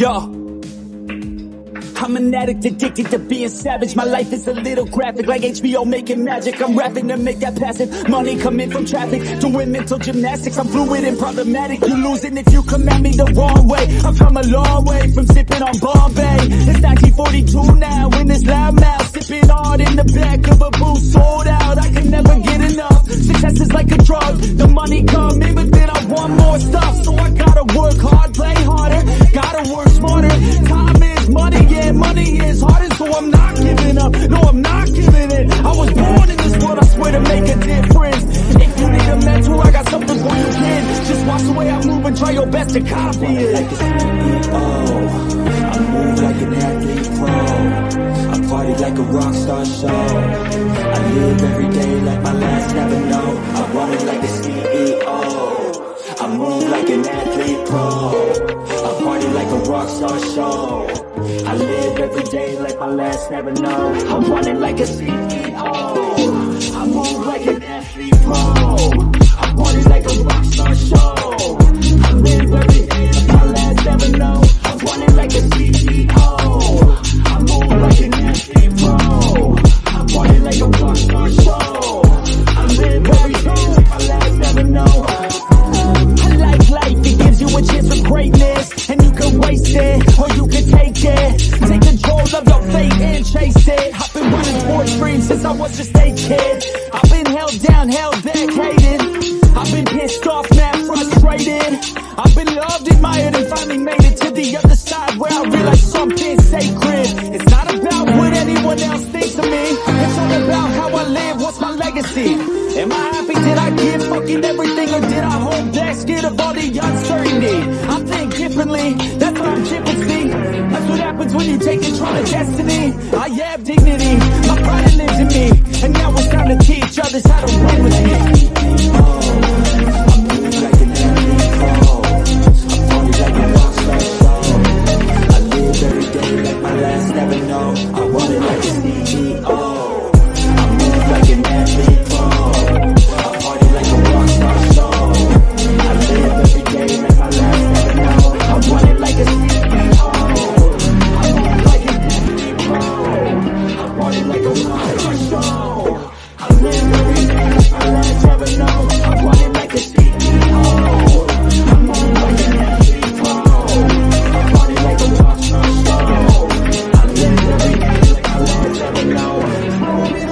Yo. I'm an addict addicted to being savage. My life is a little graphic, like HBO making magic. I'm rapping to make that passive money coming from traffic. Doing mental gymnastics, I'm fluid and problematic. You losing if you come at me the wrong way. I've come a long way from sipping on Bombay. It's 1942 now, in this loud mouth, sipping hard in the back of a booth, sold out. I can never get enough. Success is like a drug. The money come in, but then I want more stuff. So I gotta work hard, play harder, work smarter. Time is money, yeah, money is harder, so I'm not giving up. No, I'm not giving it. I was born in this world, I swear to make a difference. If you need a mentor, I got something for you, kid. Just watch the way I move and try your best to copy it. like a CEO. Oh, I move like an athlete pro. I party like a rock star show. I live every day like my last never know. I run it like a CEO. I move like an athlete pro. Every day like my last never know. I'm running like a CEO. I was just a kid. I've been held down, held back, hated. I've been pissed off, mad, frustrated. I've been loved, admired, and finally made it to the other side where I realized something sacred. It's not about what anyone else thinks of me. It's all about how I live, what's my legacy? Am I happy? Did I give fucking everything or did happens when you take control of destiny. I have dignity, my pride lives in me. And now it's time to teach others how to run with me. know.